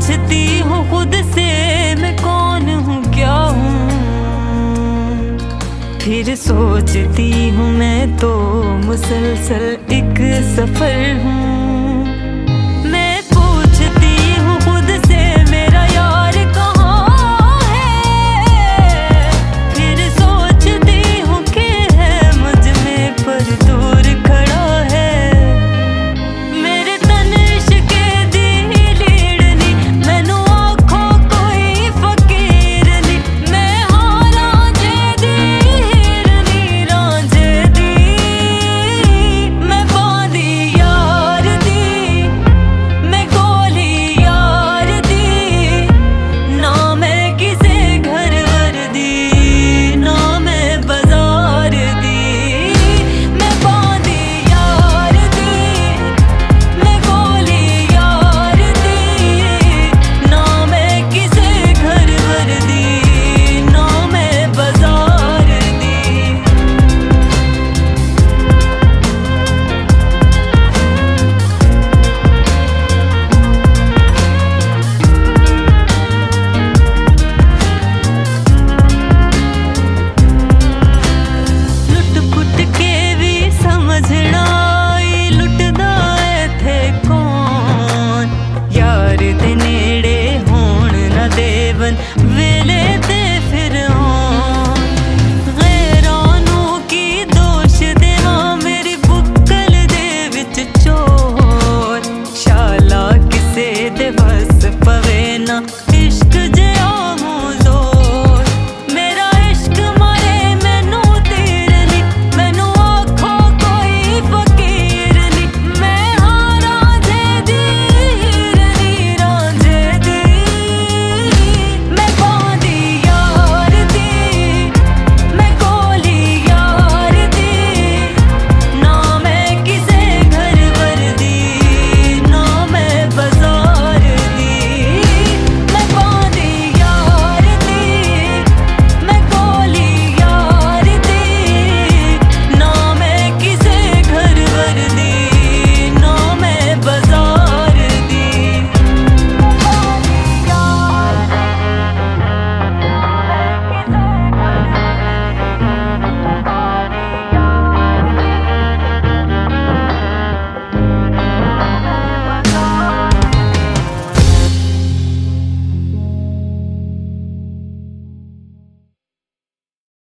पूछती हूँ खुद से, मैं कौन हूँ, क्या हूँ? फिर सोचती हूँ मैं तो मुसलसल एक सफ़र हूँ।